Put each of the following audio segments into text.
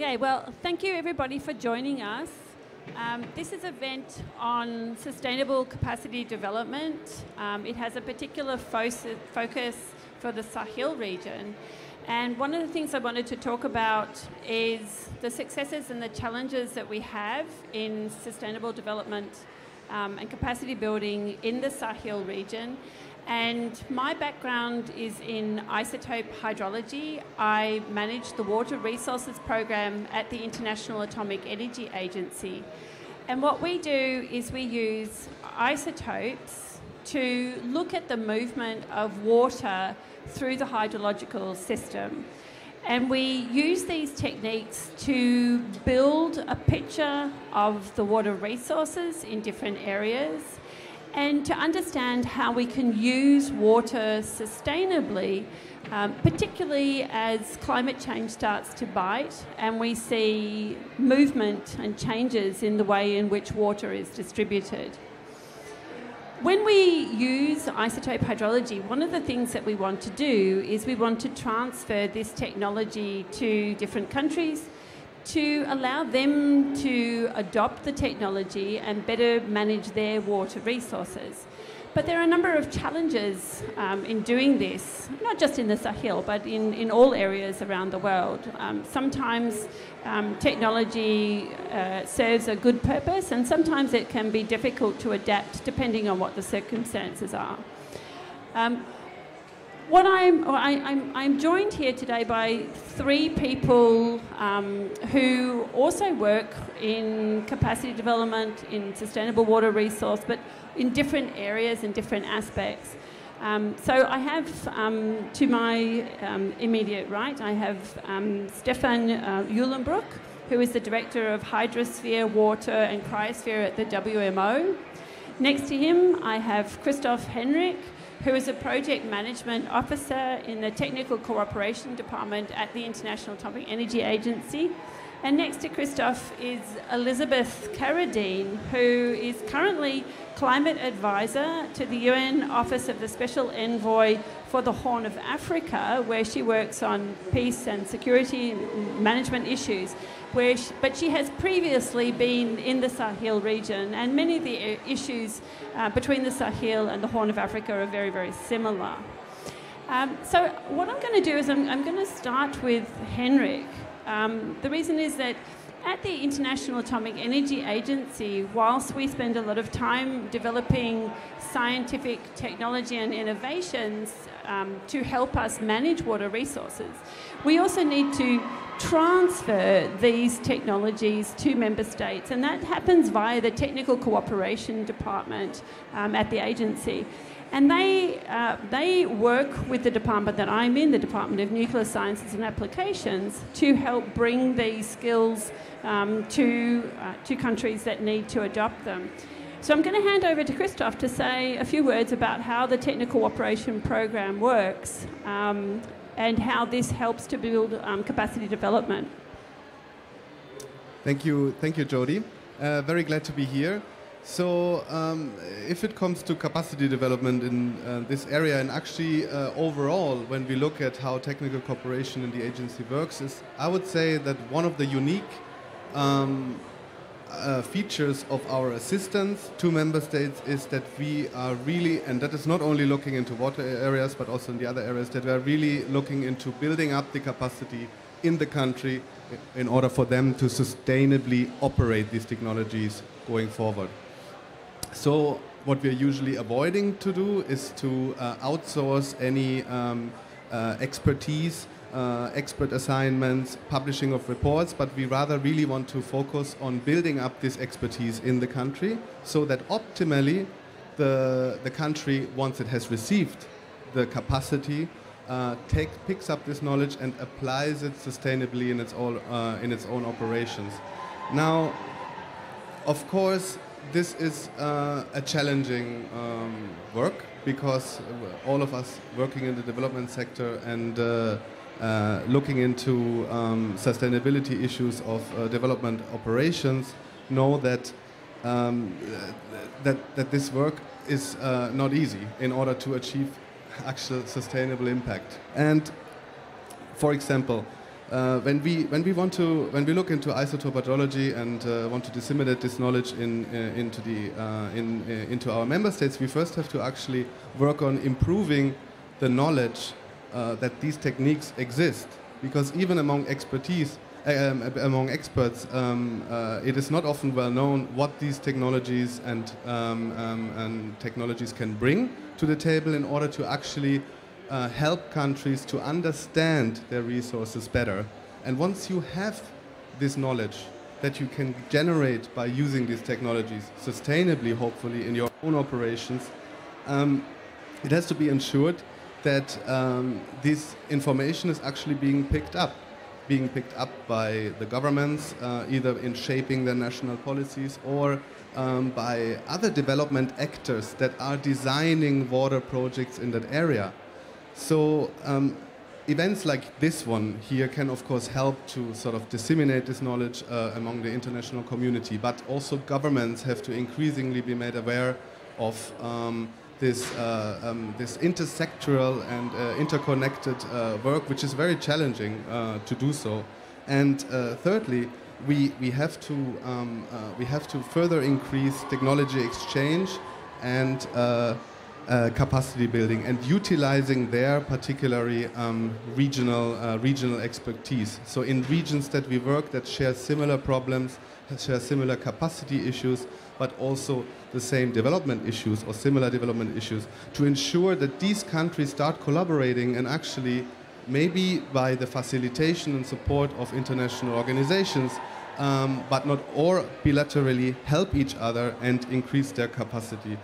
Okay, well, thank you everybody for joining us. Um, this is an event on sustainable capacity development. Um, it has a particular fo- focus for the Sahel region. And one of the things I wanted to talk about is the successes and the challenges that we have in sustainable development um, and capacity building in the Sahel region. And my background is in isotope hydrology. I manage the water resources program at the International Atomic Energy Agency. And what we do is we use isotopes to look at the movement of water through the hydrological system. And we use these techniques to build a picture of the water resources in different areas and to understand how we can use water sustainably, um, particularly as climate change starts to bite and we see movement and changes in the way in which water is distributed. When we use isotope hydrology, one of the things that we want to do is we want to transfer this technology to different countries to allow them to adopt the technology and better manage their water resources. But there are a number of challenges um, in doing this, not just in the Sahel, but in, in all areas around the world. Um, sometimes um, technology uh, serves a good purpose, and sometimes it can be difficult to adapt depending on what the circumstances are. What I'm, I, am I'm, I'm joined here today by three people um, who also work in capacity development, in sustainable water resource, but in different areas and different aspects. Um, so I have um, to my um, immediate right, I have um, Stefan uh, Uhlenbrook, who is the director of hydrosphere, water, and cryosphere at the WMO. Next to him, I have Christoph Henrich who is a project management officer in the Technical Cooperation Department at the International Atomic Energy Agency. And next to Christoph is Elizabeth Carradine, who is currently climate advisor to the UN Office of the Special Envoy for the Horn of Africa, where she works on peace and security management issues where she, but she has previously been in the Sahel region, and many of the issues uh, between the Sahel and the Horn of Africa are very, very similar. Um, so what I'm going to do is I'm, I'm going to start with Henrik. Um, the reason is that at the International Atomic Energy Agency, whilst we spend a lot of time developing scientific technology and innovations um, to help us manage water resources, we also need to transfer these technologies to member states, and that happens via the Technical Cooperation Department um, at the agency. And they, uh, they work with the department that I'm in, the Department of Nuclear Sciences and Applications, to help bring these skills um, to, uh, to countries that need to adopt them. So I'm going to hand over to Christoph to say a few words about how the Technical Cooperation Program works um, and how this helps to build um, capacity development. Thank you, thank you, Jody. Uh, very glad to be here. So, um, if it comes to capacity development in uh, this area, and actually uh, overall, when we look at how technical cooperation in the agency works, is I would say that one of the unique um, uh, features of our assistance to member states is that we are really, and that is not only looking into water areas, but also in the other areas, that we are really looking into building up the capacity in the country in order for them to sustainably operate these technologies going forward. So what we are usually avoiding to do is to uh, outsource any um, uh, expertise uh, expert assignments, publishing of reports, but we rather really want to focus on building up this expertise in the country so that optimally the, the country, once it has received the capacity, uh, take, picks up this knowledge and applies it sustainably in its, all, uh, in its own operations. Now, of course, this is uh, a challenging um, work because all of us working in the development sector and uh, looking into um, sustainability issues of uh, development operations know that, um, that, that this work is uh, not easy in order to achieve actual sustainable impact. And for example, uh, when we when we want to when we look into isotope hydrology and uh, want to disseminate this knowledge in into the in into our member states, we first have to actually work on improving the knowledge uh, that these techniques exist. Because even among expertise, um, among experts, um, it is not often well known what these technologies and, um, um and technologies can bring to the table in order to actually uh, help countries to understand their resources better. And once you have this knowledge that you can generate by using these technologies sustainably, hopefully, in your own operations, um, it has to be ensured that um, this information is actually being picked up. Being picked up by the governments, uh, either in shaping their national policies or um, by other development actors that are designing water projects in that area. So um, events like this one here can of course help to sort of disseminate this knowledge uh, among the international community, but also governments have to increasingly be made aware of um, this, uh, um, this intersectoral and uh, interconnected uh, work, which is very challenging uh, to do so. And uh, thirdly, we, we, have to, um, we have to further increase technology exchange and uh, capacity building and utilizing their particularly um, regional, uh, regional expertise. So in regions that we work that share similar problems, share similar capacity issues, but also the same development issues or similar development issues, to ensure that these countries start collaborating and actually, maybe by the facilitation and support of international organizations, um, but not or bilaterally help each other and increase their capacity.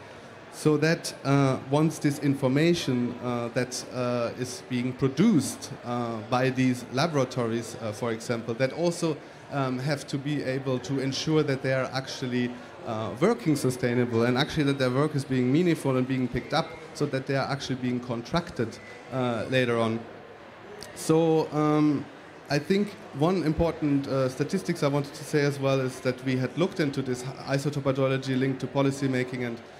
So that uh, once this information uh, that uh, is being produced uh, by these laboratories, uh, for example, that also um, have to be able to ensure that they are actually uh, working sustainable and actually that their work is being meaningful and being picked up so that they are actually being contracted later on. So um, I think one important uh, statistics I wanted to say as well is that we had looked into this isotope hydrology linked to policy making and uh, uh,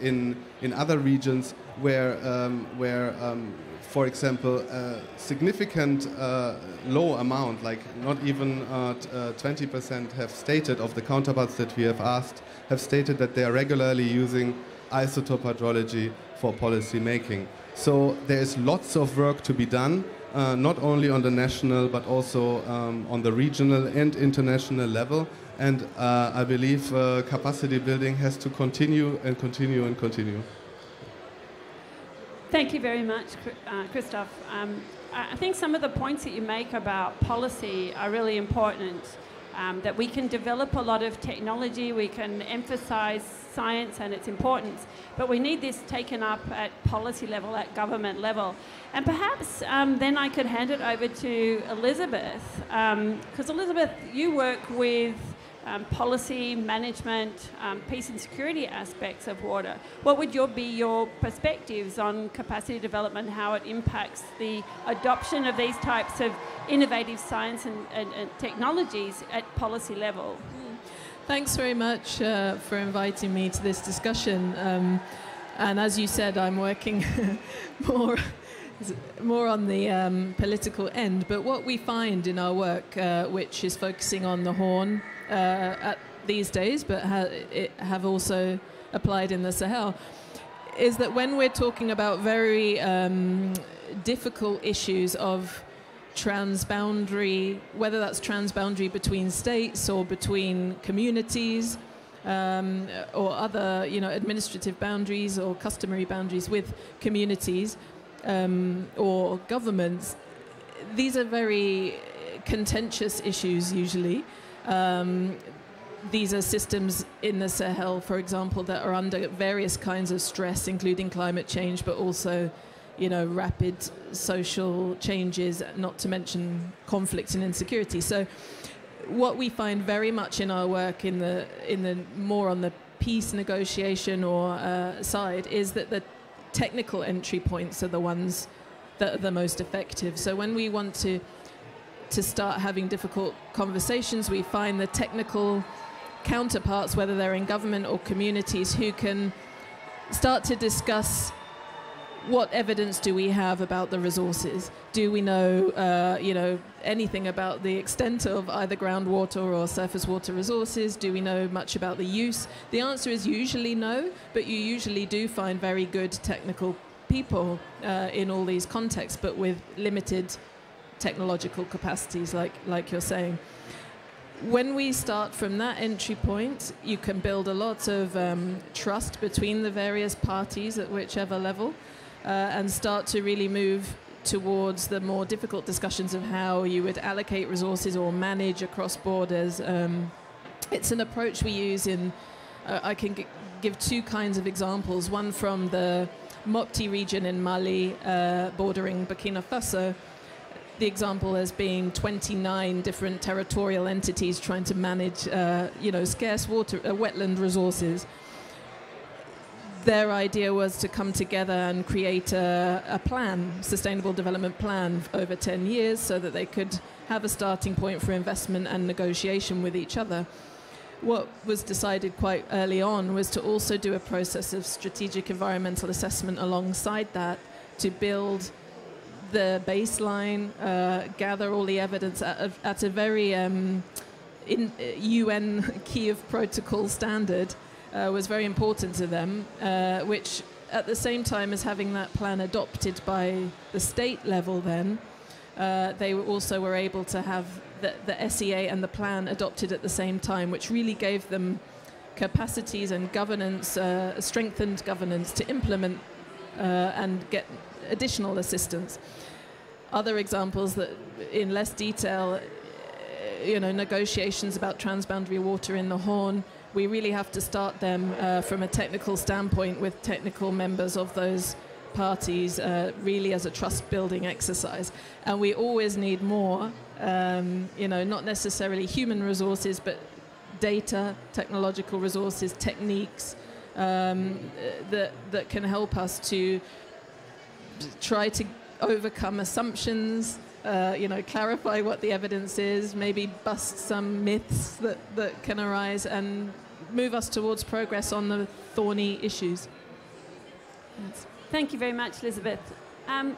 in in other regions where um, where um, for example, a significant uh, low amount, like not even 20% have stated of the counterparts that we have asked, have stated that they are regularly using isotope hydrology for policy making. So there is lots of work to be done, uh, not only on the national but also um, on the regional and international level. And uh, I believe uh, capacity building has to continue and continue and continue. Thank you very much, uh, Christoph. Um, I think some of the points that you make about policy are really important. Um, that we can develop a lot of technology, we can emphasize science and its importance, but we need this taken up at policy level, at government level. And perhaps um, then I could hand it over to Elizabeth, because um, Elizabeth, you work with um, policy, management, um, peace and security aspects of water. What would your, be your perspectives on capacity development, how it impacts the adoption of these types of innovative science and, and, and technologies at policy level? Hmm. Thanks very much uh, for inviting me to this discussion. Um, and as you said, I'm working more more on the um, political end, but what we find in our work, uh, which is focusing on the Horn at these days, but ha have also applied in the Sahel, is that when we're talking about very um, difficult issues of transboundary, whether that's transboundary between states or between communities, um, or other, you know, administrative boundaries or customary boundaries with communities um, or governments, these are very contentious issues usually. Um, these are systems in the Sahel, for example, that are under various kinds of stress, including climate change, but also, you know, rapid social changes, not to mention conflict and insecurity. So, what we find very much in our work, in the in the more on the peace negotiation or uh, side, is that the technical entry points are the ones that are the most effective. So when we want to to start having difficult conversations, we find the technical counterparts, whether they're in government or communities, who can start to discuss what evidence do we have about the resources? Do we know, uh, you know, anything about the extent of either groundwater or surface water resources? Do we know much about the use? The answer is usually no, but you usually do find very good technical people uh, in all these contexts, but with limited technological capacities, like like you're saying when we start from that entry point, you can build a lot of um, trust between the various parties at whichever level uh, and start to really move towards the more difficult discussions of how you would allocate resources or manage across borders. Um, it's an approach we use in, uh, I can g- give two kinds of examples. One from the Mopti region in Mali, uh, bordering Burkina Faso the example as being 29 different territorial entities trying to manage, uh, you know, scarce water, uh, wetland resources. Their idea was to come together and create a, a plan, sustainable development plan over 10 years so that they could have a starting point for investment and negotiation with each other. What was decided quite early on was to also do a process of strategic environmental assessment alongside that to build the baseline, uh, gather all the evidence at a, at a very um, in, uh, UN Kiev protocol standard uh, was very important to them, uh, which at the same time as having that plan adopted by the state level then, uh, they also were able to have the, the SEA and the plan adopted at the same time, which really gave them capacities and governance, uh, strengthened governance to implement and get additional assistance. Other examples that, in less detail, uh, you know, negotiations about transboundary water in the Horn, we really have to start them uh, from a technical standpoint with technical members of those parties, uh, really as a trust building exercise. And we always need more, um, you know, not necessarily human resources, but data, technological resources, techniques um, that, that can help us to try to overcome assumptions, uh, you know, clarify what the evidence is, maybe bust some myths that, that can arise, and move us towards progress on the thorny issues. Thank you very much, Elizabeth. Um,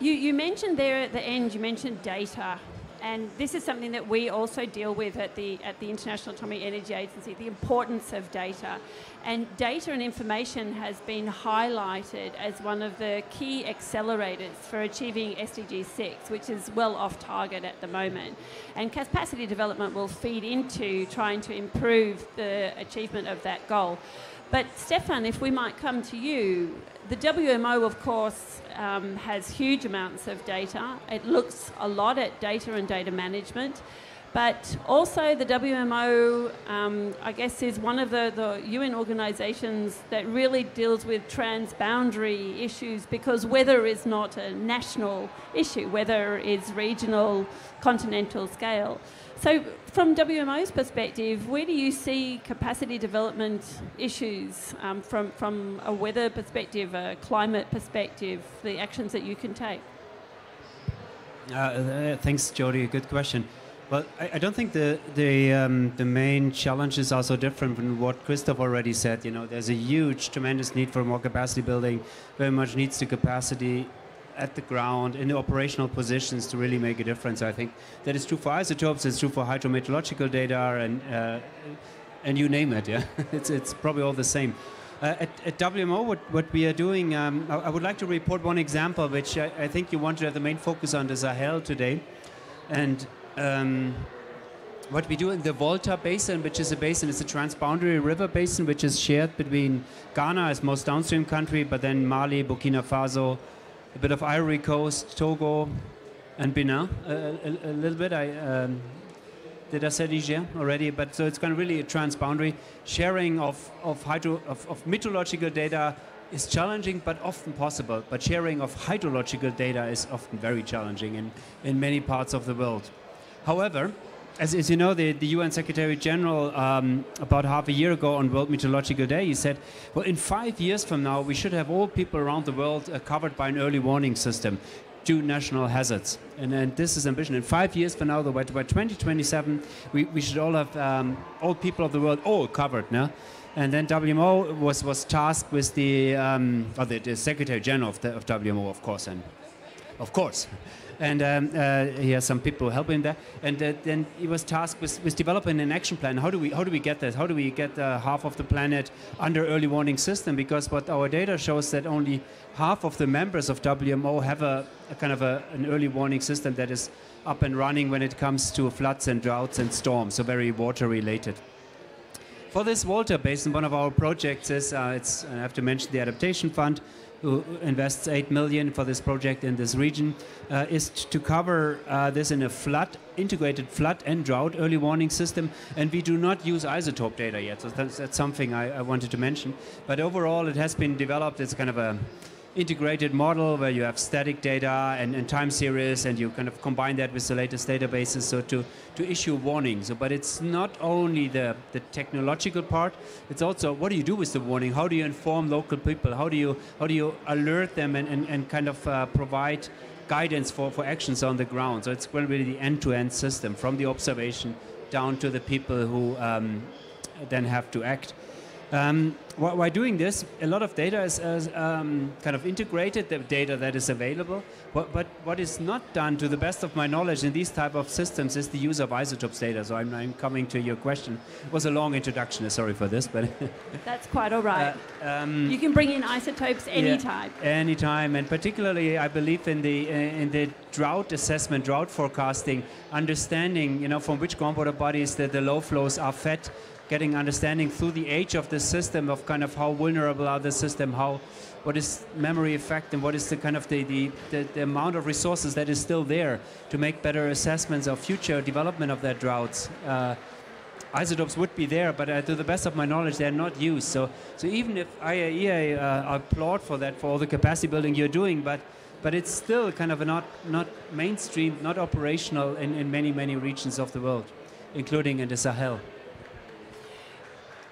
you, you mentioned there at the end, you mentioned data and this is something that we also deal with at the, at the International Atomic Energy Agency, the importance of data. And data and information has been highlighted as one of the key accelerators for achieving SDG 6, which is well off target at the moment. And capacity development will feed into trying to improve the achievement of that goal. But Stefan, if we might come to you, the WMO, of course, um, has huge amounts of data. It looks a lot at data and data management. But also, the WMO, um, I guess, is one of the, the UN organizations that really deals with transboundary issues because weather is not a national issue, weather is regional, continental scale. So, from WMO's perspective, where do you see capacity development issues um, from, from a weather perspective, a climate perspective, the actions that you can take? Uh, uh, thanks, Jody. Good question. Well, I, I don't think the the um, the main challenges are so different from what Christoph already said. You know, there's a huge, tremendous need for more capacity building. Very much needs to capacity at the ground in the operational positions to really make a difference. I think that is true for isotopes, it's true for hydrometeorological data, and uh, and you name it. Yeah, it's it's probably all the same. Uh, at, at, WMO, what, what we are doing, um, I, I, would like to report one example, which I, I, think you want to have the main focus on the Sahel today, and. Um, what we do in the Volta Basin, which is a basin, it's a transboundary river basin, which is shared between Ghana as most downstream country, but then Mali, Burkina Faso, a bit of Ivory Coast, Togo, and Benin. A, a, a little bit. I um, did I say Niger already? But so it's kind of really a transboundary sharing of of hydro of, of meteorological data is challenging but often possible. But sharing of hydrological data is often very challenging in, in many parts of the world. However, as, as, you know, the, the, UN Secretary General, um, about half a year ago on World Meteorological Day, he said, well, in five years from now, we should have all people around the world uh, covered by an early warning system to national hazards. And, and this is ambition. In five years from now, by, by 2027, we, we should all have um, all people of the world all covered now. And then WMO was, was tasked with the, um, or the, the Secretary General of, the, of WMO, of course, and of course. And um, uh, he has some people helping there. And uh, then he was tasked with, with developing an action plan. How do we how do we get that? How do we get uh, half of the planet under early warning system? Because what our data shows that only half of the members of WMO have a, a kind of a, an early warning system that is up and running when it comes to floods and droughts and storms, so very water related. For this Volta Basin, one of our projects is, uh, it's, I have to mention the Adaptation Fund, who invests 8 million for this project in this region, uh, is to cover uh, this in a flood, integrated flood and drought early warning system. And we do not use isotope data yet, so that's, that's something I, I wanted to mention. But overall, it has been developed as kind of a integrated model where you have static data and, and, time series and you kind of combine that with the latest databases so to, to issue warnings. So, but it's not only the, the technological part, it's also what do you do with the warning? How do you inform local people? How do you, how do you alert them and, and, and kind of uh, provide guidance for, for actions on the ground? So it's really the end-to-end system from the observation down to the people who um, then have to act. Um, while doing this, a lot of data is, um, kind of integrated, the data that is available. But, but, what is not done, to the best of my knowledge, in these type of systems is the use of isotopes data. So I'm, I'm coming to your question. It was a long introduction. Sorry for this, but that's quite all right. Uh, um, you can bring in isotopes anytime. Yeah, anytime, and particularly, I believe in the uh, in the drought assessment, drought forecasting, understanding, you know, from which groundwater bodies that the low flows are fed getting understanding through the age of the system of kind of how vulnerable are the system, how what is memory effect and what is the kind of the, the, the, the, amount of resources that is still there to make better assessments of future development of that droughts. Uh, isotopes would be there, but uh, to the best of my knowledge, they're not used. So, so even if IAEA uh, applaud for that, for all the capacity building you're doing, but but it's still kind of not not mainstream, not operational in, in many many regions of the world, including in the Sahel.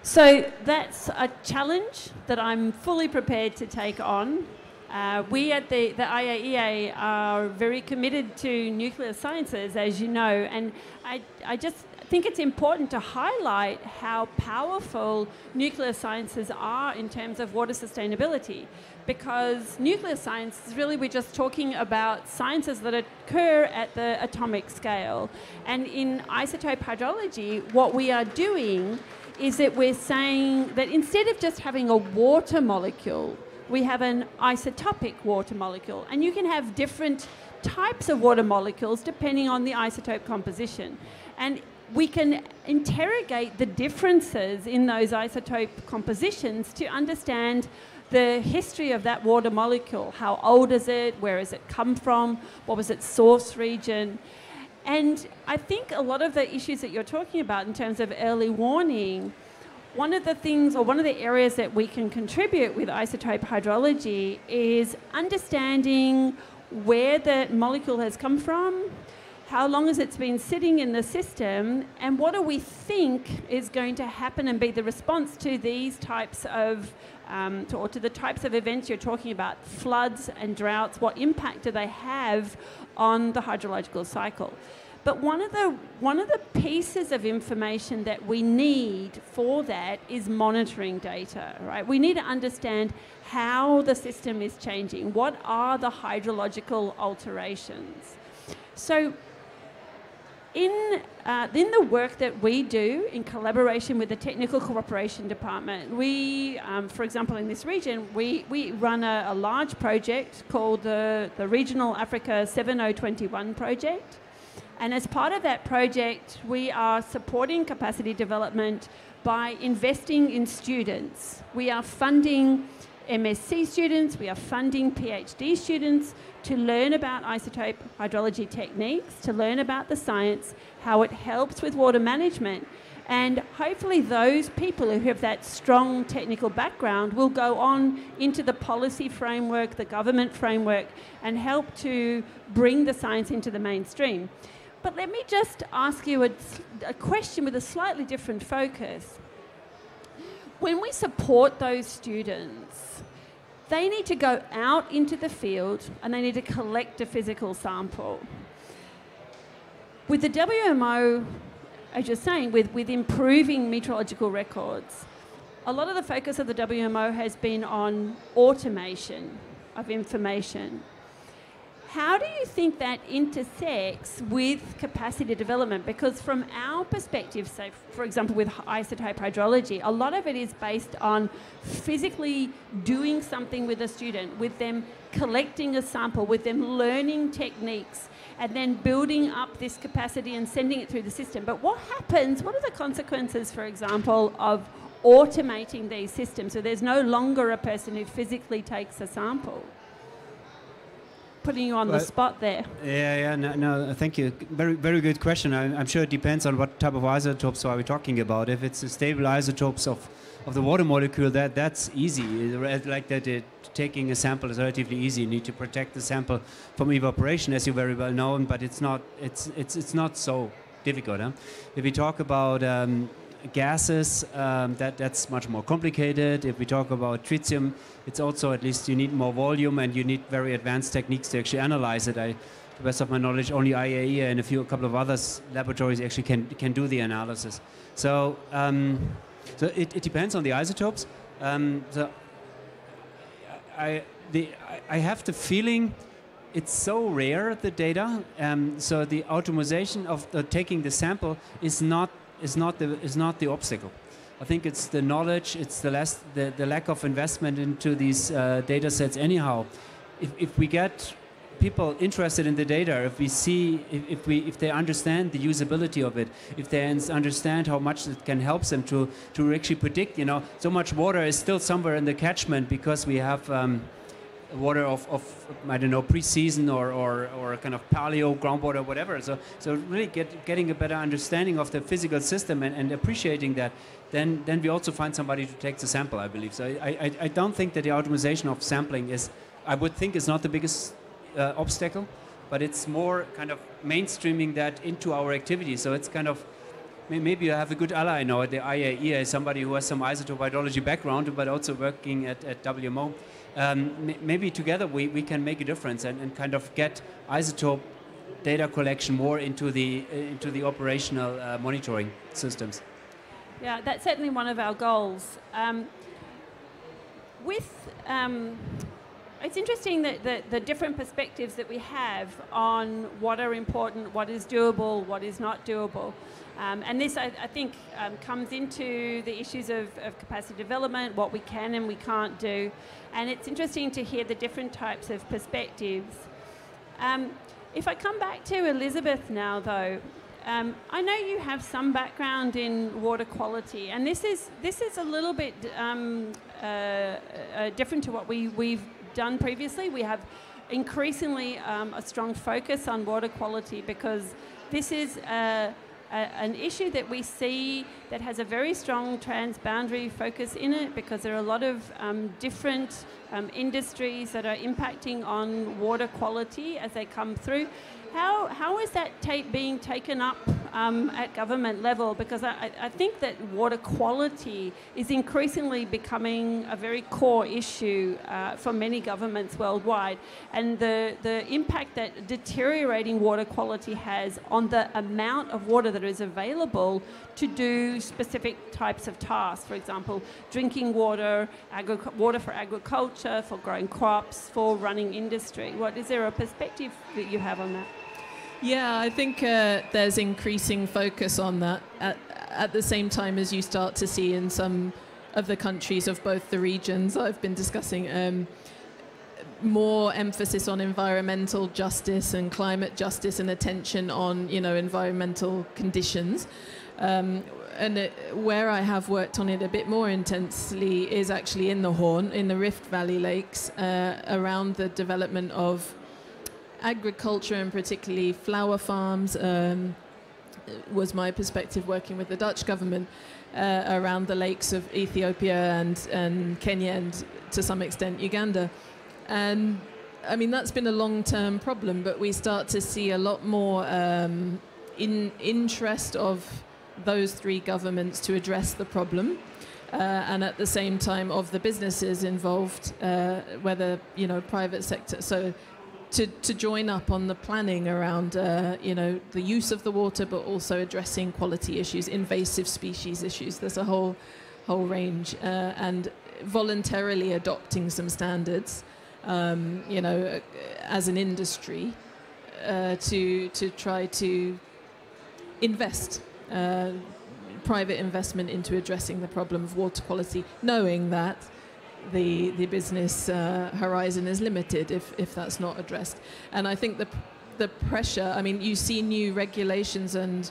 So that's a challenge that I'm fully prepared to take on. Uh, we at the, the IAEA are very committed to nuclear sciences, as you know, and I, I just think it's important to highlight how powerful nuclear sciences are in terms of water sustainability. Because nuclear science is really, we're just talking about sciences that occur at the atomic scale. And in isotope hydrology, what we are doing is that we're saying that instead of just having a water molecule, we have an isotopic water molecule. And you can have different types of water molecules depending on the isotope composition. And we can interrogate the differences in those isotope compositions to understand the history of that water molecule. How old is it? Where has it come from? What was its source region? And I think a lot of the issues that you're talking about in terms of early warning, one of the things or one of the areas that we can contribute with isotope hydrology is understanding where the molecule has come from, how long has it been sitting in the system, and what do we think is going to happen and be the response to these types of, um, to, or to the types of events you're talking about, floods and droughts, what impact do they have on the hydrological cycle? But one of the one of the pieces of information that we need for that is monitoring data, right? We need to understand how the system is changing. What are the hydrological alterations? So in, uh, in the work that we do in collaboration with the Technical Cooperation Department, we, um, for example, in this region, we, we run a, a large project called the, the Regional Africa 7021 project. And as part of that project, we are supporting capacity development by investing in students. We are funding MSc students, we are funding PhD students to learn about isotope hydrology techniques, to learn about the science, how it helps with water management. And hopefully, those people who have that strong technical background will go on into the policy framework, the government framework, and help to bring the science into the mainstream. But let me just ask you a, a question with a slightly different focus. When we support those students, they need to go out into the field and they need to collect a physical sample. With the WMO, as you're saying, with, with improving meteorological records, a lot of the focus of the WMO has been on automation of information. How do you think that intersects with capacity development? Because from our perspective, say for example with isotope hydrology, a lot of it is based on physically doing something with a student, with them collecting a sample, with them learning techniques, and then building up this capacity and sending it through the system. But what happens, what are the consequences, for example, of automating these systems so there's no longer a person who physically takes a sample? Putting you on well, the spot there. Yeah, yeah, no, no, thank you. Very, very good question. I, am sure it depends on what type of isotopes are we talking about. If it's stable isotopes of, of the water molecule, that that's easy. Like that, it, taking a sample is relatively easy. You need to protect the sample from evaporation, as you very well know, but it's not, it's, it's, it's not so difficult. Huh? If we talk about um, gases, um, that, that's much more complicated. If we talk about tritium, it's also at least you need more volume and you need very advanced techniques to actually analyze it. I, to the best of my knowledge, only IAEA and a few, a couple of other laboratories actually can, can do the analysis. So, um, so it, it depends on the isotopes. Um, so I, the, I have the feeling it's so rare the data um, so the automation of the, taking the sample is not is not the is not the obstacle. I think it's the knowledge, it's the less the, the lack of investment into these uh, data sets. Anyhow, if, if we get people interested in the data, if we see, if, if, we, if they understand the usability of it, if they understand how much it can help them to, to actually predict, you know, so much water is still somewhere in the catchment because we have um, water of, of I don't know pre-season or, or, or kind of paleo groundwater whatever. So so really get, getting a better understanding of the physical system and, and appreciating that then then we also find somebody to take the sample I believe. So I, I, I don't think that the optimization of sampling is I would think is not the biggest uh, obstacle but it's more kind of mainstreaming that into our activity so it's kind of maybe you have a good ally now at the IAEA, somebody who has some isotope hydrology background, but also working at, at WMO um, maybe together we, we can make a difference and, and kind of get isotope data collection more into the into the operational uh, monitoring systems. Yeah, that's certainly one of our goals. Um, with um, it's interesting that the, the, different perspectives that we have on what are important, what is doable, what is not doable. Um, and this, I, I think, um, comes into the issues of, of, capacity development, what we can and we can't do. And it's interesting to hear the different types of perspectives. Um, if I come back to Elizabeth now, though, um, I know you have some background in water quality, and this is this is a little bit um, uh, uh, different to what we we've done previously. We have increasingly um, a strong focus on water quality because this is. Uh, an issue that we see that has a very strong transboundary focus in it because there are a lot of um, different um, industries that are impacting on water quality as they come through. How, how is that being taken up um, at government level? Because I, I, think that water quality is increasingly becoming a very core issue uh, for many governments worldwide. And the, the impact that deteriorating water quality has on the amount of water that is available to do specific types of tasks. For example, drinking water, water for agriculture, for growing crops, for running industry. What is there a perspective that you have on that? Yeah, I think uh, there's increasing focus on that at, at the same time as you start to see in some of the countries of both the regions I've been discussing. Um, more emphasis on environmental justice and climate justice and attention on you know environmental conditions um, and it, where I have worked on it a bit more intensely is actually in the Horn, in the Rift Valley lakes, uh, around the development of agriculture and particularly flower farms um, was my perspective working with the Dutch government uh, around the lakes of Ethiopia and, and Kenya and to some extent Uganda. And I mean, that's been a long term problem, but we start to see a lot more um, in interest of those three governments to address the problem. Uh, and at the same time of the businesses involved, uh, whether you know private sector. So to, to join up on the planning around, uh, you know, the use of the water, but also addressing quality issues, invasive species issues. There's a whole whole range uh, and voluntarily adopting some standards, um, you know, uh, as an industry uh, to to try to invest. Uh, private investment into addressing the problem of water quality, knowing that the the business uh, horizon is limited if, if that's not addressed. And I think the the pressure. I mean, you see new regulations and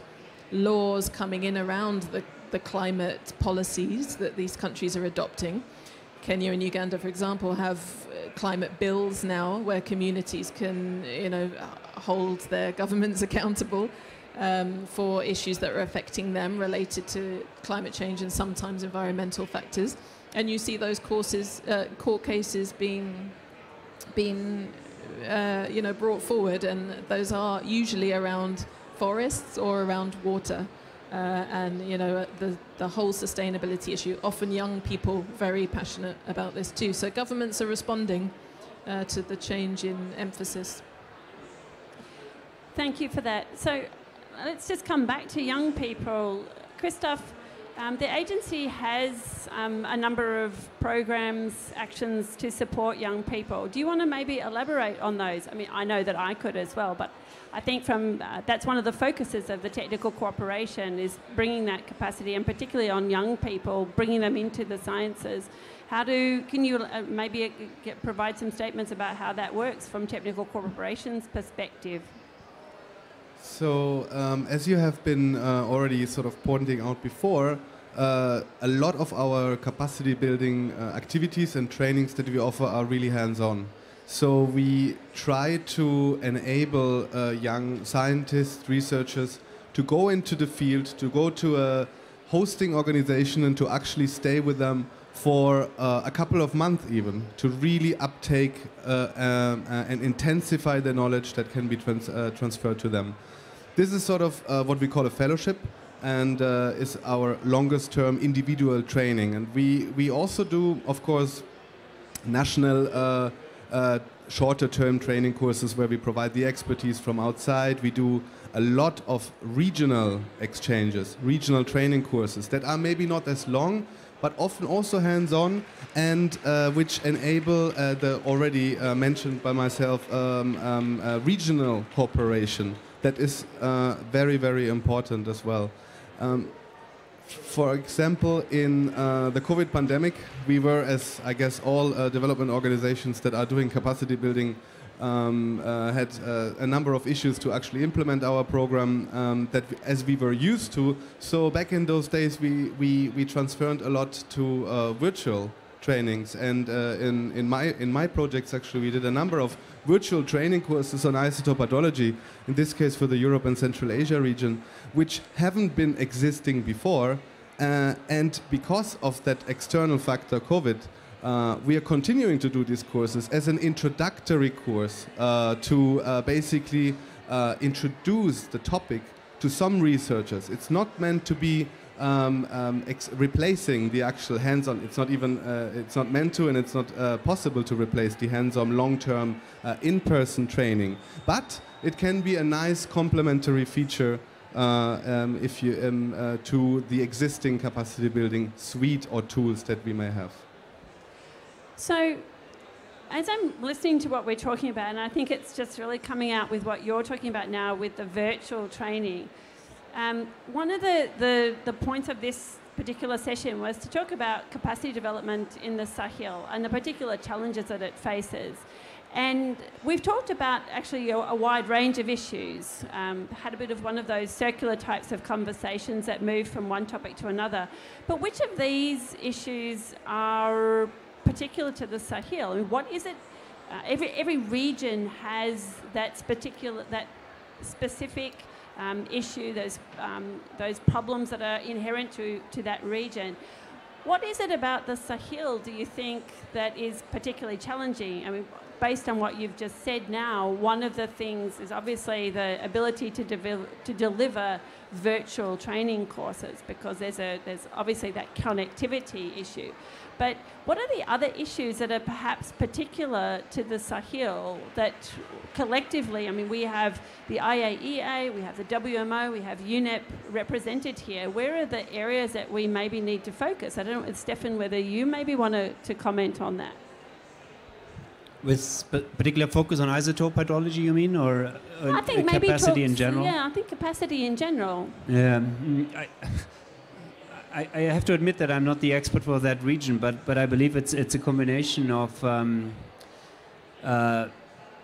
laws coming in around the the climate policies that these countries are adopting. Kenya and Uganda, for example, have uh, climate bills now where communities can, you know, hold their governments accountable um, for issues that are affecting them related to climate change and sometimes environmental factors. And you see those courses, uh, court cases being, being uh, you know, brought forward, and those are usually around forests or around water. Uh, and you know the the whole sustainability issue. Often young people very passionate about this too. So governments are responding uh, to the change in emphasis. Thank you for that. So let's just come back to young people. Christoph, um, the agency has um, a number of programs, actions to support young people. Do you want to maybe elaborate on those? I mean, I know that I could as well, but I think from uh, that's one of the focuses of the technical cooperation is bringing that capacity, and particularly on young people, bringing them into the sciences. How do can you uh, maybe uh, get, provide some statements about how that works from technical cooperation's perspective? So, um, as you have been uh, already sort of pointing out before, uh, a lot of our capacity building uh, activities and trainings that we offer are really hands on. So, we try to enable uh, young scientists, researchers to go into the field, to go to a hosting organization, and to actually stay with them for uh, a couple of months even to really uptake uh, um, and intensify the knowledge that can be trans transferred to them. This is sort of uh, what we call a fellowship and uh, is our longest term individual training. And we, we also do, of course, national shorter term training courses where we provide the expertise from outside. We do a lot of regional exchanges, regional training courses that are maybe not as long, but often also hands-on and uh, which enable uh, the already uh, mentioned by myself um, um, uh, regional cooperation. That is uh, very very important as well. Um, for example in uh, the covid pandemic we were as i guess all development organizations that are doing capacity building um, uh, had uh, a number of issues to actually implement our program um, that as we were used to. So back in those days, we, we, we transferred a lot to uh, virtual trainings. And uh, in, in, my, in my projects, actually, we did a number of virtual training courses on isotope hydrology, in this case for the Europe and Central Asia region, which haven't been existing before. Uh, and because of that external factor, COVID, uh, we are continuing to do these courses as an introductory course uh, to uh, basically uh, introduce the topic to some researchers. It's not meant to be um, um, replacing the actual hands-on. It's not even. Uh, it's not meant to, and it's not uh, possible to replace the hands-on, long-term, in-person training. But it can be a nice complementary feature um, if you um, to the existing capacity building suite or tools that we may have. So, as I'm listening to what we're talking about, and I think it's just really coming out with what you're talking about now with the virtual training, um, one of the, the, the points of this particular session was to talk about capacity development in the Sahel and the particular challenges that it faces. And we've talked about actually a, a wide range of issues, um, had a bit of one of those circular types of conversations that move from one topic to another. But which of these issues are particular to the Sahel. I mean, what is it? Uh, every, every region has that particular, that specific um, issue, those, um, those problems that are inherent to, to that region. What is it about the Sahel, do you think, that is particularly challenging? I mean, based on what you've just said now, one of the things is obviously the ability to, devel- to deliver virtual training courses because there's, a, there's obviously that connectivity issue. But what are the other issues that are perhaps particular to the Sahel that collectively, I mean, we have the IAEA, we have the WMO, we have UNEP represented here. Where are the areas that we maybe need to focus? I don't know, Stefan, whether you maybe want to, to comment on that. With particular focus on isotope hydrology, you mean, or uh, I think maybe capacity talks, in general? Yeah, I think capacity in general. Yeah, mm, I, I, I, have to admit that I'm not the expert for that region, but but I believe it's it's a combination of. Um, uh,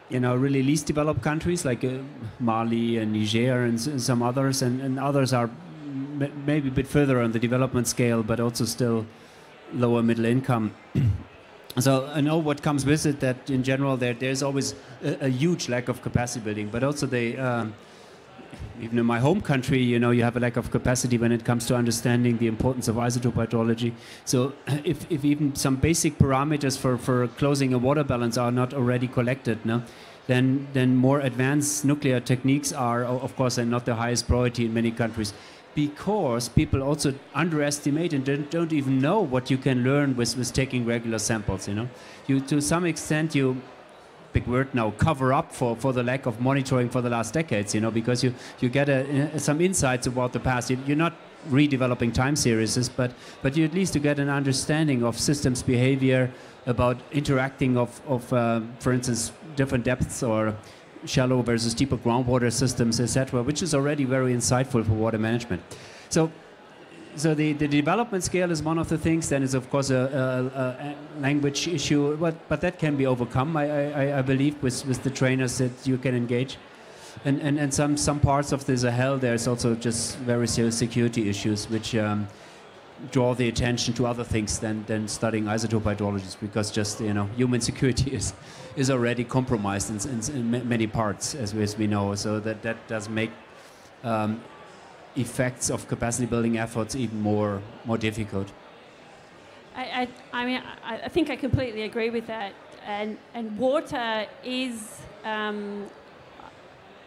you know, really least developed countries like uh, Mali and Niger and, and, some others, and, and others are maybe a bit further on the development scale, but also still lower middle income. so I know what comes with it that in general there, there's always a, a huge lack of capacity building, but also they. Um, even in my home country, you know, you have a lack of capacity when it comes to understanding the importance of isotope hydrology. So if, if even some basic parameters for, for closing a water balance are not already collected, no, then, then more advanced nuclear techniques are, of course, not the highest priority in many countries because people also underestimate and don't, don't even know what you can learn with, with taking regular samples, you know. You, to some extent, you big word now, cover up for, for the lack of monitoring for the last decades, you know, because you, you get a, some insights about the past. You, are not redeveloping time series, but, but you at least to get an understanding of systems behavior, about interacting of, of uh, for instance, different depths or shallow versus deeper groundwater systems, etc., which is already very insightful for water management. So so the, the development scale is one of the things. Then is of course a, a, a language issue, but but that can be overcome. I, I, I, believe with, with the trainers that you can engage, and and, and some some parts of this are Sahel there's also just very serious security issues which. Um, draw the attention to other things than, than studying isotope hydrologies because just you know human security is is already compromised in, in, in many parts as we, as we know so that that does make um, effects of capacity building efforts even more more difficult. I, I, I mean, I, I, think I completely agree with that. And, and water is um,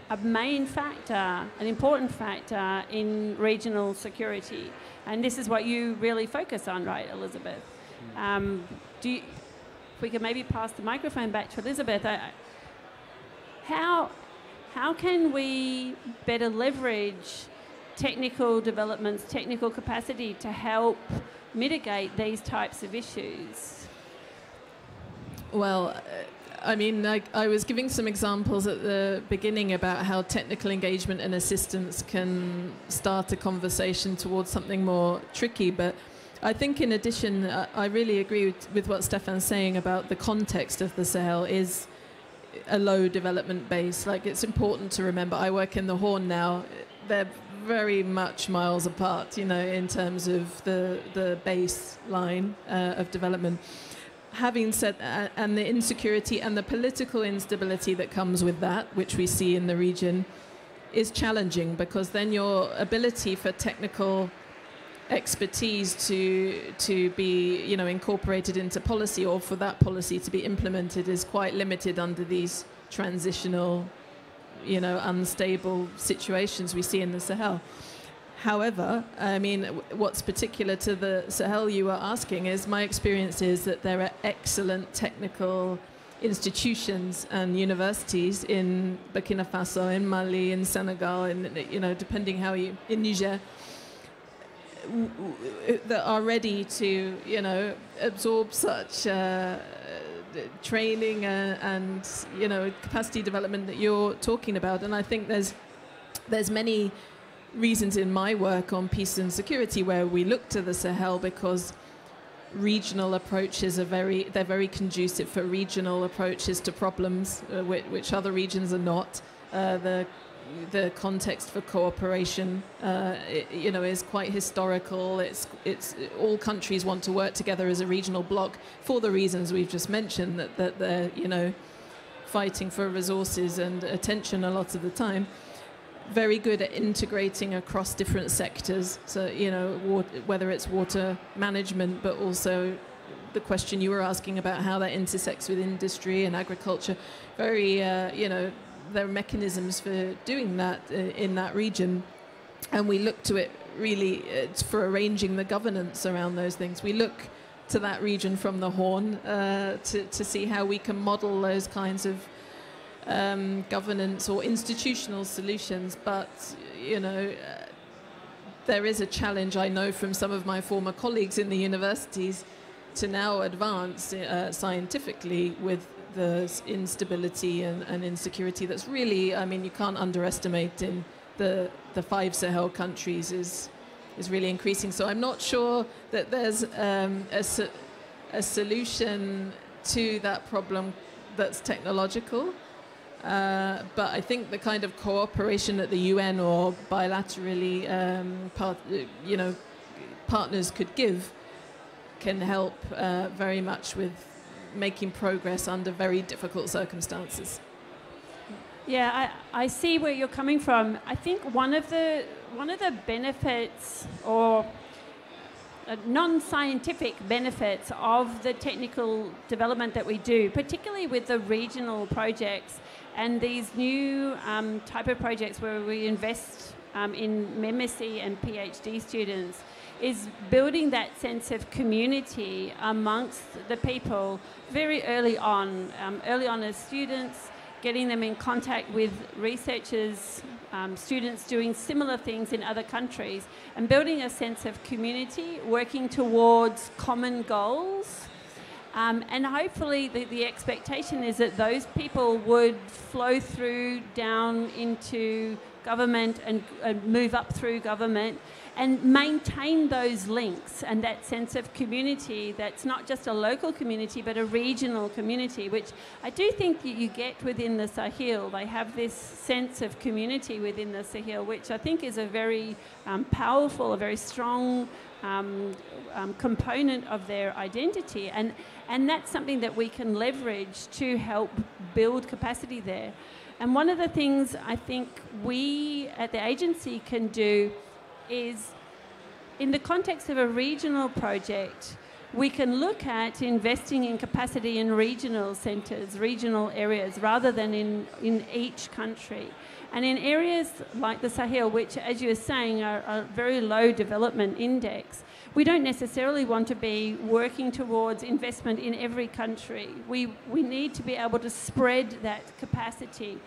a main factor, an important factor in regional security. And this is what you really focus on, right, Elizabeth? Hmm. Um, do you, if we could maybe pass the microphone back to Elizabeth, I, how, how can we better leverage technical developments, technical capacity to help mitigate these types of issues? Well, I mean, I, I, was giving some examples at the beginning about how technical engagement and assistance can start a conversation towards something more tricky. But I think, in addition, I really agree with, with what Stefan's saying about the context of the Sahel is a low development base. Like, it's important to remember. I work in the Horn now. They're very much miles apart, you know, in terms of the, the baseline uh, of development. Having said that, and the insecurity and the political instability that comes with that, which we see in the region, is challenging because then your ability for technical expertise to to be you know incorporated into policy or for that policy to be implemented is quite limited under these transitional you know, unstable situations we see in the Sahel. However, I mean, what's particular to the Sahel you were asking is my experience is that there are excellent technical institutions and universities in Burkina Faso, in Mali, in Senegal, in, you know, depending how you, in Niger, that are ready to, you know, absorb such uh, training uh, and you know capacity development that you're talking about. And I think there's there's many reasons in my work on peace and security where we look to the Sahel because regional approaches are very they're very conducive for regional approaches to problems uh, which, which, other regions are not. Uh, the the context for cooperation, uh, it, you know, is quite historical. It's it's all countries want to work together as a regional bloc for the reasons we've just mentioned that that they're you know fighting for resources and attention a lot of the time. Very good at integrating across different sectors. So you know, whether it's water management, but also the question you were asking about how that intersects with industry and agriculture. Very, uh, you know, there are mechanisms for doing that uh, in that region, and we look to it really for arranging the governance around those things. We look to that region from the Horn uh, to, to see how we can model those kinds of um, governance or institutional solutions. But, you know, uh, there is a challenge I know from some of my former colleagues in the universities to now advance uh, scientifically with the instability and, and, insecurity that's really, I mean, you can't underestimate in the, the five Sahel countries is, is really increasing. So I'm not sure that there's um, a, a solution to that problem that's technological. Uh, but I think the kind of cooperation that the UN or bilaterally, um, part, you know, partners could give can help uh, very much with making progress under very difficult circumstances. Yeah, I, I see where you're coming from. I think one of the one of the benefits or uh, non-scientific benefits of the technical development that we do, particularly with the regional projects and these new um, type of projects where we invest um, in MSc and PhD students, is building that sense of community amongst the people very early on, um, early on as students, getting them in contact with researchers, um, students doing similar things in other countries, and building a sense of community, working towards common goals. Um, and hopefully, the, the expectation is that those people would flow through down into government and, and move up through government and maintain those links and that sense of community that's not just a local community but a regional community, which I do think that you get within the Sahel. They have this sense of community within the Sahel, which I think is a very um, powerful, a very strong um, um, component of their identity. And, and that's something that we can leverage to help build capacity there. And one of the things I think we at the agency can do is in the context of a regional project, we can look at investing in capacity in regional centres, regional areas, rather than in, in each country. And in areas like the Sahel, which, as you were saying, are a very low development index, we don't necessarily want to be working towards investment in every country. We, we need to be able to spread that capacity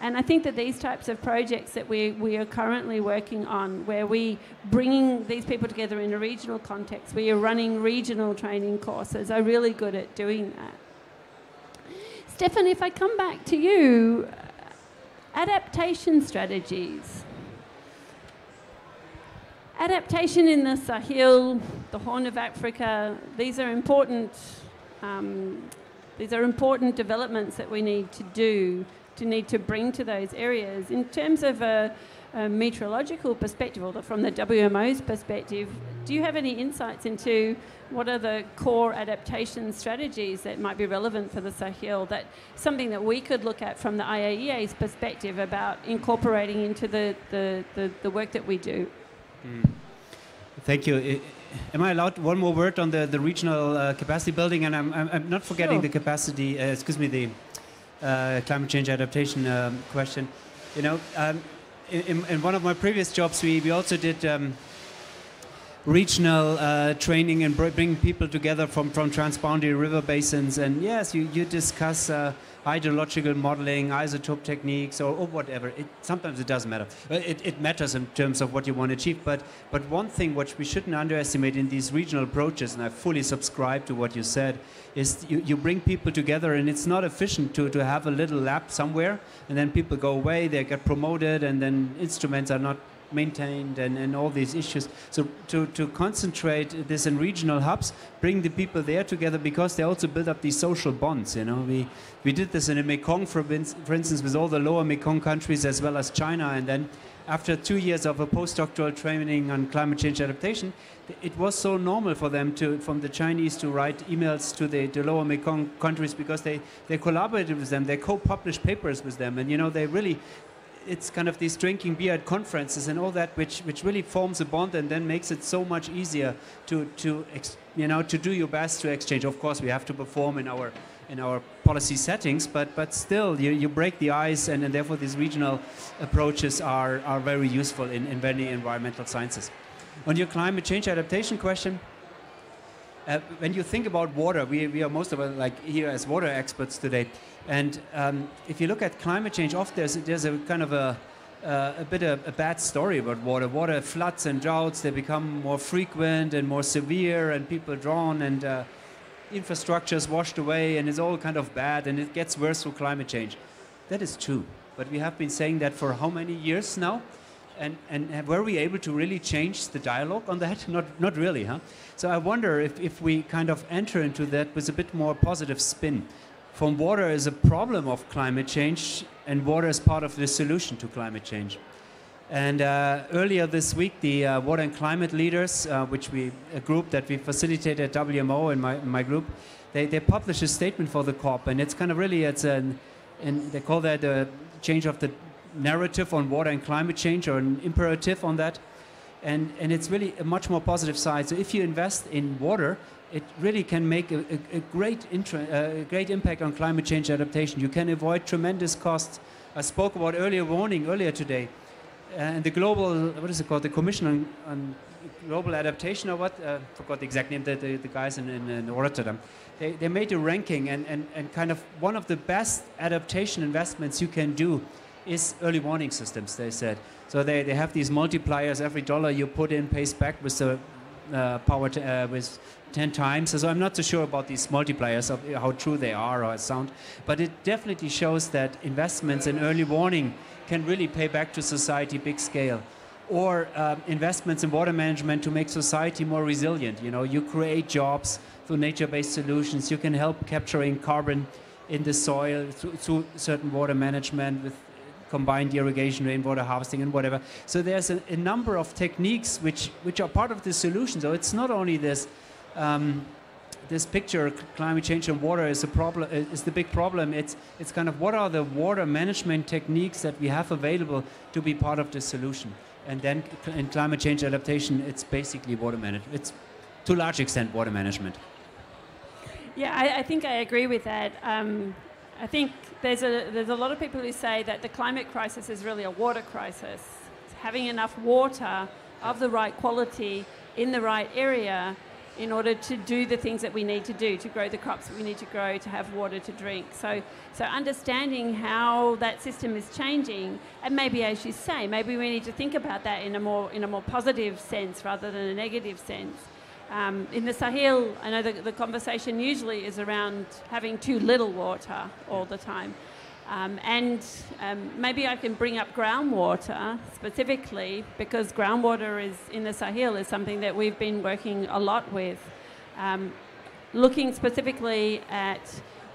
and I think that these types of projects that we, we are currently working on, where we bringing these people together in a regional context, we are running regional training courses, are really good at doing that. Stefan, if I come back to you, adaptation strategies. Adaptation in the Sahel, the Horn of Africa, these are important. Um, these are important developments that we need to do to need to bring to those areas. In terms of a, a meteorological perspective, or the, from the WMO's perspective, do you have any insights into what are the core adaptation strategies that might be relevant for the Sahel? That something that we could look at from the IAEA's perspective about incorporating into the, the, the, the work that we do. Mm. Thank you. Am I allowed one more word on the, the regional uh, capacity building? And I'm, I'm, I'm not forgetting sure. the capacity, uh, excuse me, the uh, climate change adaptation um, question. You know, um, in, in, one of my previous jobs, we, we also did um, regional uh, training and bringing people together from, from transboundary river basins. And yes, you, you discuss uh, hydrological modeling, isotope techniques, or, or whatever. It, sometimes it doesn't matter. Uh, it, it, matters in terms of what you want to achieve. But, but one thing which we shouldn't underestimate in these regional approaches, and I fully subscribe to what you said, is you, you bring people together, and it's not efficient to, to have a little lab somewhere, and then people go away, they get promoted, and then instruments are not maintained and, and all these issues. So to, to concentrate this in regional hubs, bring the people there together because they also build up these social bonds. You know, we we did this in the Mekong, for, for instance, with all the lower Mekong countries as well as China, and then after two years of a postdoctoral training on climate change adaptation, it was so normal for them to, from the Chinese to write emails to the, the lower Mekong countries because they, they collaborated with them, they co-published papers with them, and you know they really it's kind of these drinking beer at conferences and all that, which, which really forms a bond and then makes it so much easier to, to you know, to do your best to exchange. Of course, we have to perform in our in our policy settings, but but still, you, you break the ice, and, and therefore these regional approaches are are very useful in, in many environmental sciences. On your climate change adaptation question, uh, when you think about water, we, we are most of us like here as water experts today, and um, if you look at climate change, often there's, there's a kind of a uh, a bit of a bad story about water. Water floods and droughts, they become more frequent and more severe, and people drown, and uh, infrastructure is washed away, and it's all kind of bad, and it gets worse through climate change. That is true. But we have been saying that for how many years now? And, and were we able to really change the dialogue on that? Not, not really, huh? So I wonder if, if we kind of enter into that with a bit more positive spin. From water is a problem of climate change, and water is part of the solution to climate change. And uh, earlier this week, the uh, Water and Climate Leaders, uh, which we, a group that we facilitate at WMO in my, my group, they, they published a statement for the COP. And it's kind of really, it's an, and they call that a change of the narrative on water and climate change or an imperative on that. And, and it's really a much more positive side. So if you invest in water, it really can make a, a, a great, uh, great impact on climate change adaptation. You can avoid tremendous costs. I spoke about earlier warning earlier today. Uh, and the global, what is it called? The Commission on, on Global Adaptation or what? Uh, forgot the exact name, the, the, the guys in, in, in, Rotterdam. They, they made a ranking and, and, and kind of one of the best adaptation investments you can do is early warning systems, they said. So they, they have these multipliers. Every dollar you put in pays back with the uh, power to, uh, with 10 times. So I'm not so sure about these multipliers, of how true they are or sound. But it definitely shows that investments in early warning can really pay back to society big scale. Or uh, investments in water management to make society more resilient. You know, you create jobs through nature-based solutions. You can help capturing carbon in the soil through, through certain water management with combined irrigation, rainwater harvesting, and whatever. So there's a, a, number of techniques which, which are part of the solution. So it's not only this um, this picture, climate change and water is a problem. Is the big problem. It's it's kind of what are the water management techniques that we have available to be part of the solution. And then in climate change adaptation, it's basically water management. It's to a large extent water management. Yeah, I, I think I agree with that. Um, I think there's a there's a lot of people who say that the climate crisis is really a water crisis. It's Having enough water of the right quality in the right area in order to do the things that we need to do, to grow the crops that we need to grow, to have water to drink. So, so understanding how that system is changing, and maybe as you say, maybe we need to think about that in a more in a more positive sense rather than a negative sense. Um, in the Sahel, I know the, the conversation usually is around having too little water all the time. Um, and um, maybe I can bring up groundwater specifically because groundwater is in the Sahel is something that we've been working a lot with. Um, looking specifically at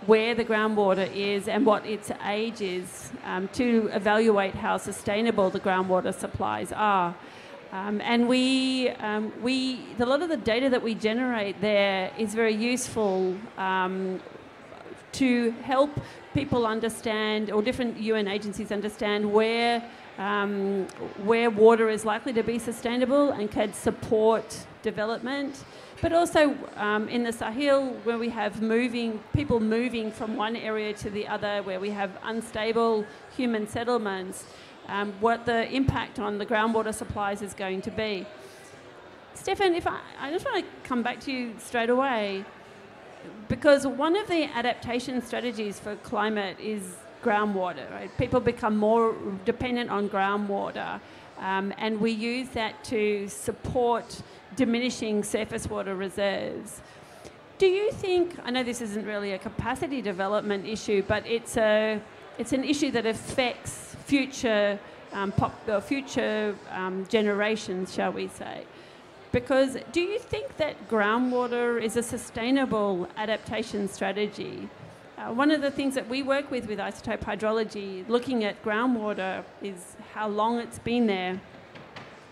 where the groundwater is and what its age is um, to evaluate how sustainable the groundwater supplies are. Um, and we, um, we, a lot of the data that we generate there is very useful to help people understand, or different UN agencies understand, where, um, where water is likely to be sustainable and can support development. But also um, in the Sahel, where we have moving people moving from one area to the other, where we have unstable human settlements, um, what the impact on the groundwater supplies is going to be. Stefan, if I, I just want to come back to you straight away because one of the adaptation strategies for climate is groundwater. Right? People become more dependent on groundwater, um, and we use that to support diminishing surface water reserves. Do you think? I know this isn't really a capacity development issue, but it's a it's an issue that affects future um, pop, future um, generations, shall we say? Because do you think that groundwater is a sustainable adaptation strategy? Uh, one of the things that we work with with isotope hydrology, looking at groundwater, is how long it's been there.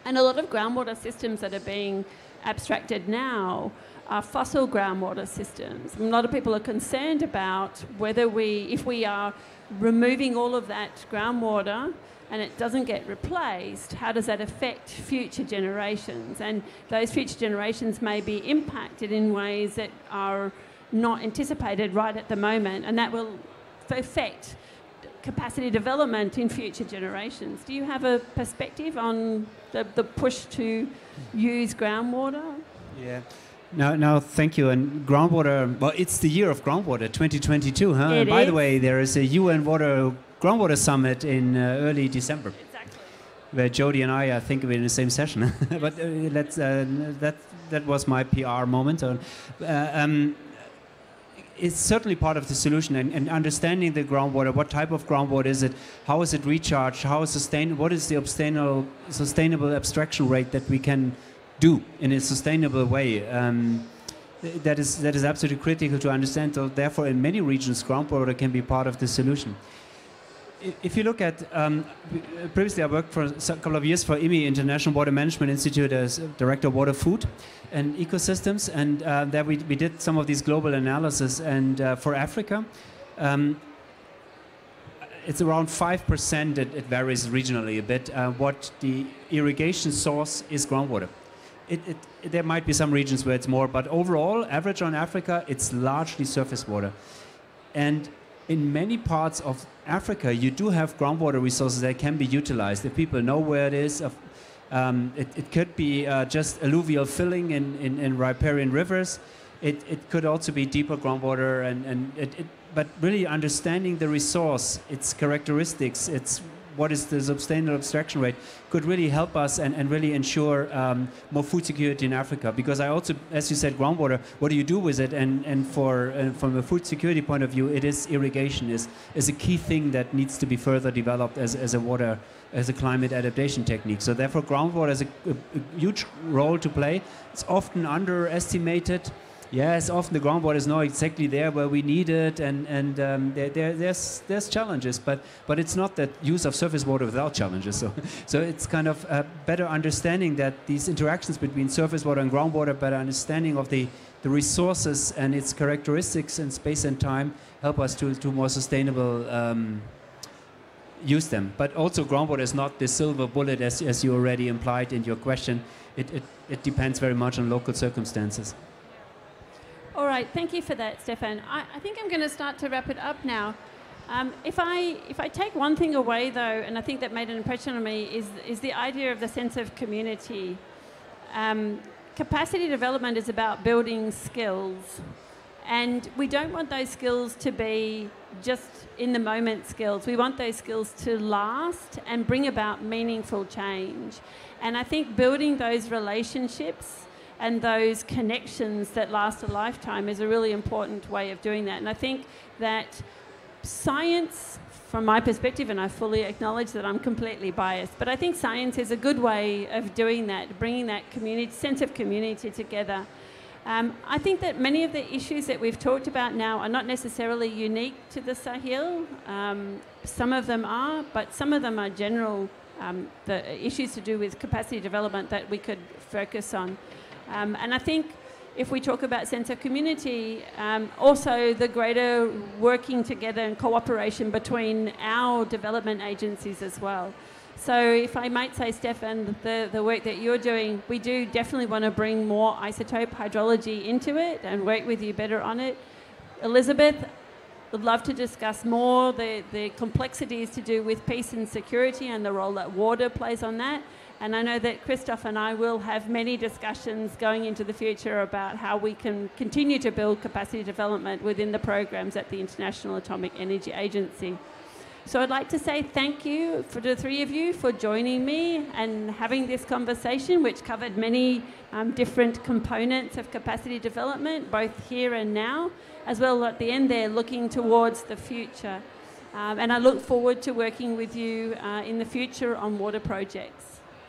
And a lot of groundwater systems that are being abstracted now are fossil groundwater systems. A lot of people are concerned about whether we, if we are removing all of that groundwater and it doesn't get replaced, how does that affect future generations? And those future generations may be impacted in ways that are not anticipated right at the moment, and that will affect capacity development in future generations. Do you have a perspective on the, the push to use groundwater? Yeah. No, now, thank you. And groundwater, well, it's the year of groundwater, 2022, huh? It and by is. the way, there is a UN Water Groundwater Summit in uh, early December, Exactly. where Jody and I, I think, we're in the same session. but uh, let's, uh, that, that was my PR moment. Uh, um, it's certainly part of the solution and, and understanding the groundwater. What type of groundwater is it? How is it recharged? How is sustain? What is the sustainable sustainable abstraction rate that we can do in a sustainable way? Um, that is that is absolutely critical to understand. So therefore, in many regions, groundwater can be part of the solution. If you look at um, previously, I worked for a couple of years for IWMI International Water Management Institute as director of water, food, and ecosystems, and uh, there we, we did some of these global analysis. And uh, for Africa, um, it's around five percent. It, it varies regionally a bit. Uh, what the irrigation source is groundwater. It, it, there might be some regions where it's more, but overall, average on Africa, it's largely surface water. And in many parts of Africa, you do have groundwater resources that can be utilized. If people know where it is, um, it, it could be uh, just alluvial filling in, in, in riparian rivers. It, it could also be deeper groundwater, and, and it, but really understanding the resource, its characteristics, its what is the sustainable abstraction rate, could really help us and, and really ensure um, more food security in Africa. Because I also, as you said, groundwater, what do you do with it? And, and for, uh, from a food security point of view, it is irrigation is, is a key thing that needs to be further developed as, as a water, as a climate adaptation technique. So therefore, groundwater has a, a, a huge role to play. It's often underestimated. Yes, often the groundwater is not exactly there where we need it, and and um, there, there, there's there's challenges, but but it's not that use of surface water without challenges. So so it's kind of a better understanding that these interactions between surface water and groundwater, better understanding of the the resources and its characteristics in space and time help us to to more sustainable. Um, use them. But also groundwater is not the silver bullet as, as you already implied in your question. It, it, it depends very much on local circumstances. All right, thank you for that, Stefan. I, I think I'm going to start to wrap it up now. Um, if I if I take one thing away though, and I think that made an impression on me, is is the idea of the sense of community. Um, capacity development is about building skills, and we don't want those skills to be just in the moment skills. We want those skills to last and bring about meaningful change. And I think building those relationships and those connections that last a lifetime is a really important way of doing that. And I think that science, from my perspective, and I fully acknowledge that I'm completely biased, but I think science is a good way of doing that, bringing that community sense of community together. Um, I think that many of the issues that we've talked about now are not necessarily unique to the Sahel. Um, some of them are, but some of them are general um, the issues to do with capacity development that we could focus on. Um, and I think if we talk about sense of community, um, also the greater working together and cooperation between our development agencies as well. So if I might say, Stefan, the, the work that you're doing, we do definitely want to bring more isotope hydrology into it and work with you better on it. Elizabeth, would love to discuss more the, the complexities to do with peace and security and the role that water plays on that. And I know that Christoph and I will have many discussions going into the future about how we can continue to build capacity development within the programs at the International Atomic Energy Agency. So I'd like to say thank you for the three of you for joining me and having this conversation, which covered many um, different components of capacity development, both here and now, as well at the end there, looking towards the future. Um, and I look forward to working with you uh, in the future on water projects.